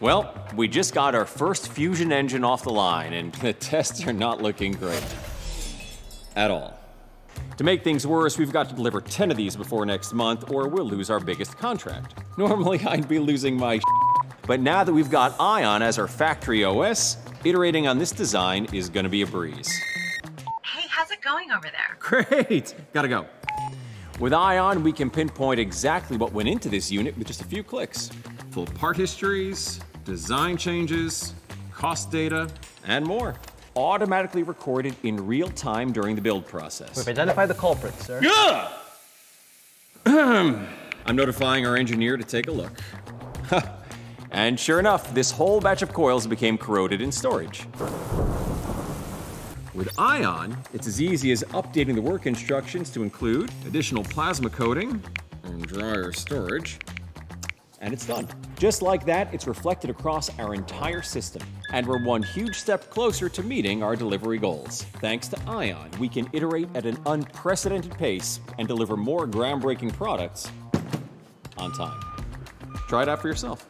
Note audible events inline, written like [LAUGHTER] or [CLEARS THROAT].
Well, we just got our first fusion engine off the line, and [LAUGHS] the tests are not looking great. At all. To make things worse, we've got to deliver 10 of these before next month, or we'll lose our biggest contract. [LAUGHS] Normally, I'd be losing my [LAUGHS] but now that we've got Ion as our factory OS, iterating on this design is gonna be a breeze. Hey, how's it going over there? Great! Gotta go. With Ion, we can pinpoint exactly what went into this unit with just a few clicks. Full part histories, design changes, cost data, and more. Automatically recorded in real time during the build process. We've identified the culprit, sir. Yeah! [CLEARS THROAT] I'm notifying our engineer to take a look. [LAUGHS] and sure enough, this whole batch of coils became corroded in storage. With Ion, it's as easy as updating the work instructions to include additional plasma coating and dryer storage, and it's done. Just like that, it's reflected across our entire system, and we're one huge step closer to meeting our delivery goals. Thanks to Ion, we can iterate at an unprecedented pace and deliver more groundbreaking products on time. Try it out for yourself.